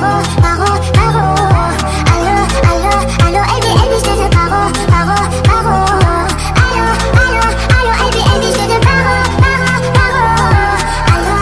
never